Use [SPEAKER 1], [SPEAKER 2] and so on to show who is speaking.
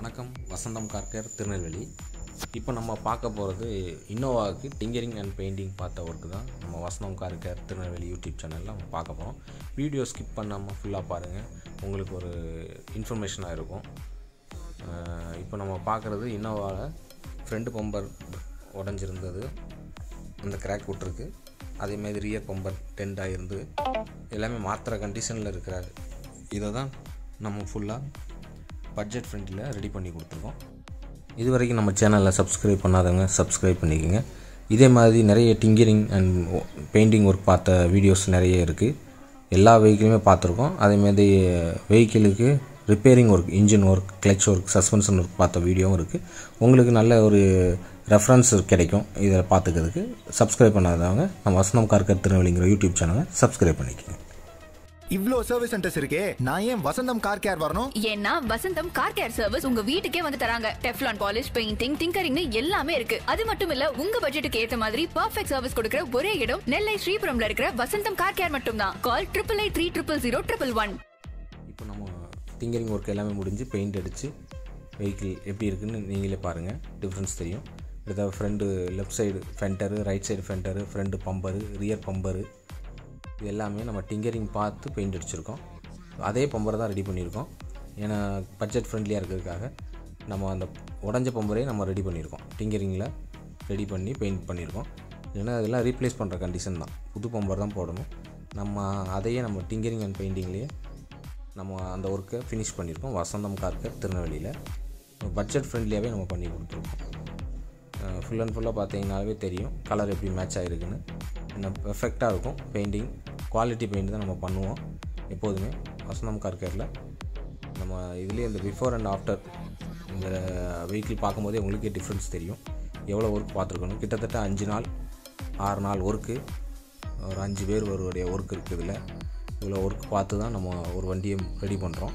[SPEAKER 1] வணக்கம் வசந்தம் கார்கர் திருநெல்வேலி. இப்போ நம்ம பார்க்க போகிறது இன்னோவாவுக்கு டிங்கரிங் அண்ட் பெயிண்டிங் பார்த்த ஒர்க்கு தான். நம்ம வசந்தம் கார்கர் திருநெல்வேலி யூடியூப் சேனலில் நம்ம பார்க்க போகிறோம் வீடியோ ஸ்கிப் பண்ணாமல் ஃபுல்லாக பாருங்கள் உங்களுக்கு ஒரு இன்ஃபர்மேஷனாக இருக்கும். இப்போ நம்ம பார்க்குறது இன்னோவாவில் ஃப்ரண்ட் பம்பர் உடஞ்சிருந்தது. அந்த கிராக் விட்ருக்கு அதேமாதிரி ரியர் பம்பர் டென்ட் ஆகிருந்து எல்லாமே மாத்திர கண்டிஷனில் இருக்கிறாரு. இதை தான் நம்ம ஃபுல்லாக பட்ஜெட் ஃப்ரெண்டில் ரெடி பண்ணி கொடுத்துருக்கோம். இது வரைக்கும் நம்ம சேனலில் சப்ஸ்கிரைப் பண்ணாதவங்க சப்ஸ்கிரைப் பண்ணிக்கோங்க. இதே மாதிரி நிறைய டிங்கரிங் அண்ட் பெயிண்டிங் ஒர்க் பார்த்த வீடியோஸ் நிறைய இருக்குது எல்லா வெஹிக்கிளுமே பார்த்துருக்கோம். அதேமாதிரி வெஹிக்கிளுக்கு repairing work engine work clutch work suspension work பார்த்த வீடியோவும் இருக்குது உங்களுக்கு நல்ல ஒரு ரெஃபரன்ஸ் கிடைக்கும் இதில் பார்த்துக்கிறதுக்கு. சப்ஸ்கிரைப் பண்ணாதவங்க நம்ம வசனம் கார்கர் திருநெல்வேலிங்கிற யூடியூப் சேனலை சப்ஸ்கிரைப் பண்ணிக்கோங்க.
[SPEAKER 2] இவ்ளோ சர்வீஸ் சென்டர்ஸ் இருக்கே. நான் ஏன் வசந்தம் கார் கேர் வரணும்?
[SPEAKER 3] ஏன்னா வசந்தம் கார் கேர் சர்வீஸ் உங்க வீட்டுக்கே வந்து தராங்க. டெஃப்லான் பாலிஷ் பெயிண்டிங் டிங்கரிங்னு எல்லாமே இருக்கு. அது மட்டும் இல்ல உங்க பட்ஜெட்டுக்கு ஏத்த மாதிரி பர்ஃபெக்ட் சர்வீஸ் கொடுக்கிற ஒரே இடம் நெல்லை ஸ்ரீபுரம்ல இருக்கிற வசந்தம் கார் கேர் மட்டும் தான் call triple eight three triple zero triple one
[SPEAKER 1] இப்போ நம்ம டிங்கரிங் ஒர்க் எல்லாமே முடிஞ்சு பெயிண்ட் அடித்து வெஹிக்கிள் எப்படி இருக்குன்னு நீங்களே பாருங்கள் டிஃப்ரென்ஸ் தெரியும். அடுத்த front left side fender right side fender front bumper rear bumper இது எல்லாமே நம்ம டிங்கரிங் பார்த்து பெயிண்ட் அடிச்சிருக்கோம். அதே பம்பரை தான் ரெடி பண்ணியிருக்கோம். ஏன்னா பட்ஜெட் ஃப்ரெண்ட்லியாக இருக்கிறதுக்காக நம்ம அந்த உடஞ்ச பம்பரே நம்ம ரெடி பண்ணியிருக்கோம். டிங்கரிங்கில் ரெடி பண்ணி பெயிண்ட் பண்ணியிருக்கோம். ஏன்னா அதெல்லாம் ரீப்ளேஸ் பண்ணுற கண்டிஷன் தான். புது பம்பர் தான் போடணும். நம்ம அதையே நம்ம டிங்கரிங் அண்ட் பெயிண்டிங்லேயே நம்ம அந்த ஒர்க்கை ஃபினிஷ் பண்ணியிருக்கோம். வசந்தம் கார்கர் திருநெல்வேலியில். பட்ஜெட் ஃப்ரெண்ட்லியாகவே நம்ம பண்ணி கொடுத்துருக்கோம். ஃபுல் அண்ட் ஃபுல்லாக பார்த்தீங்கன்னாவே தெரியும். கலர் எப்படி மேட்ச் ஆகிருக்குன்னு என்ன பெர்ஃபெக்டாக இருக்கும். பெயிண்டிங் குவாலிட்டி பெயிண்ட் தான் நம்ம பண்ணுவோம் எப்போதுமே. வசந்தம் கார்கேட்டில் நம்ம இதுலேயே இந்த பிஃபோர் அண்ட் ஆஃப்டர் இந்த வெஹிக்கிள் பார்க்கும்போதே உங்களுக்கே டிஃப்ரென்ஸ் தெரியும். எவ்வளோ ஒர்க் பார்த்துருக்கணும்? கிட்டத்தட்ட அஞ்சு நாள் ஆறு நாள் ஒர்க்கு ஒரு அஞ்சு பேர் ஒருவருடைய ஒர்க் இருக்குது இதில். இவ்வளோ ஒர்க் பார்த்து தான் நம்ம ஒரு வண்டியை ரெடி பண்ணுறோம்